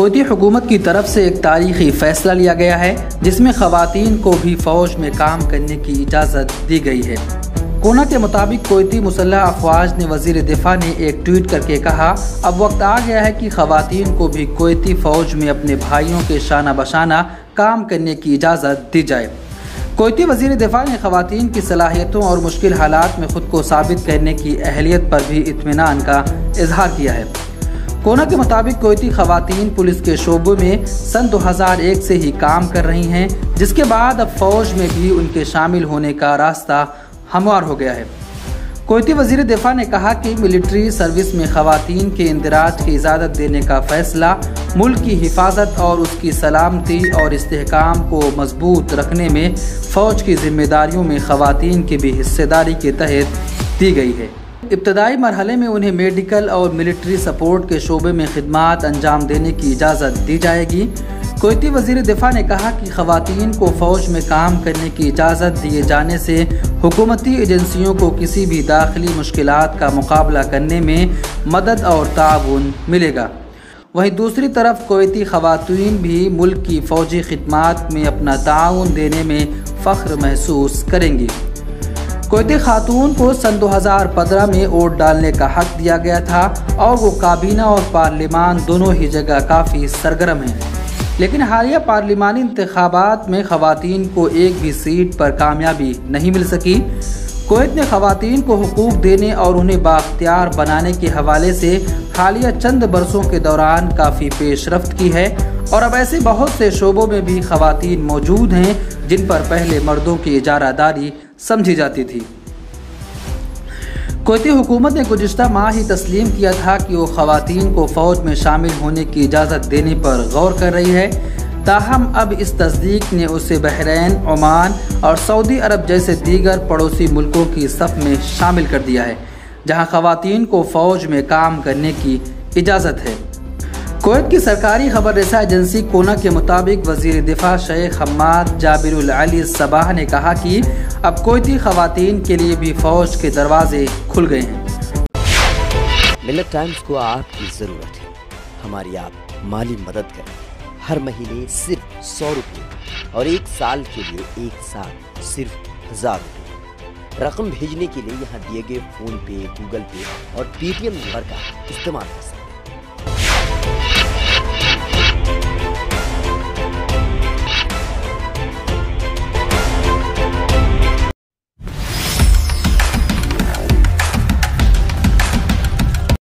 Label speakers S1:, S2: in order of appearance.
S1: कोयती हुकूमत की तरफ़ से एक तारीखी फैसला लिया गया है, जिसमें खवतान को भी फौज में काम करने की इजाज़त दी गई है। कोना के मुताबिक कोयती मुसल्ह अफवाज ने वज़ीर दिफा ने एक ट्वीट करके कहा, अब वक्त आ गया है कि खवतान को भी कोयती फ़ौज में अपने भाइयों के शाना बशाना काम करने की इजाज़त दी जाए। कोयती वज़ीर दिफा ने खवतान की सलाहियतों और मुश्किल हालात में खुद को साबित करने की अहलियत पर भी इतमान का इजहार किया है। कोना के मुताबिक कोयती खवतान पुलिस के शोबे में सन 2001 से ही काम कर रही हैं, जिसके बाद अब फौज में भी उनके शामिल होने का रास्ता हमवार हो गया है। कोयती वज़ीर दिफा ने कहा कि मिलिट्री सर्विस में खातन के इंदराज की इजाज़त देने का फैसला, मुल्क की हिफाजत और उसकी सलामती और इसकाम को मज़बूत रखने में फ़ौज की जिम्मेदारियों में खवतान की भी हिस्सेदारी के तहत दी गई है। इब्तदाई मरहले में उन्हें मेडिकल और मिलिट्री सपोर्ट के शोबे में खदमात अंजाम देने की इजाज़त दी जाएगी। कोयती वज़ीर दिफा ने कहा कि खवतान को फ़ौज में काम करने की इजाज़त दिए जाने से हुकूमती एजेंसियों को किसी भी दाखिली मुश्किल का मुकाबला करने में मदद और ताउन मिलेगा। वहीं दूसरी तरफ़ कोयती खवतान भी मुल्क की फ़ौजी खदमात में अपना ताउन देने में फ़ख्र महसूस करेंगी। कोयती खातून को सन 2015 में वोट डालने का हक दिया गया था और वो काबीना और पार्लिमान दोनों ही जगह काफ़ी सरगर्म हैं। लेकिन हालिया पार्लिमानी इंतबात में खवतान को एक भी सीट पर कामयाबी नहीं मिल सकी। कोयत ने खवतान को हकूक देने और उन्हें बाख्तियार बनाने के हवाले से हालिया चंद बरसों के दौरान काफ़ी पेशरफ की है और अब ऐसे बहुत से शोबों में भी खवतान मौजूद हैं, जिन पर पहले मर्दों की इजारादारी समझी जाती थी। कोती हुकूमत ने गुजशत माह ही तस्लीम किया था कि वो खातन को फ़ौज में शामिल होने की इजाज़त देने पर गौर कर रही है। ताहम अब इस तस्दीक ने उसे बहरीन, ओमान और सऊदी अरब जैसे दीगर पड़ोसी मुल्कों की सफ में शामिल कर दिया है, जहाँ खातन को फ़ौज में काम करने की इजाज़त है। कोयत की सरकारी खबर रसा एजेंसी कोना के मुताबिक वज़ीर दिफा शेख हमाद जाबिर सबाह ने कहा कि अब कोयती खातन के लिए भी फौज के दरवाजे खुल गए हैं।
S2: मिलत टाइम्स को आपकी ज़रूरत है। हमारी आप माली मदद करें। हर महीने सिर्फ़ सौ रुपये और एक साल के लिए एक साल सिर्फ़ हज़ार रुपये। रकम भेजने के लिए यहाँ दिए गए फ़ोन पे, गूगल पे और पेटीएम नंबर का इस्तेमाल कर सकते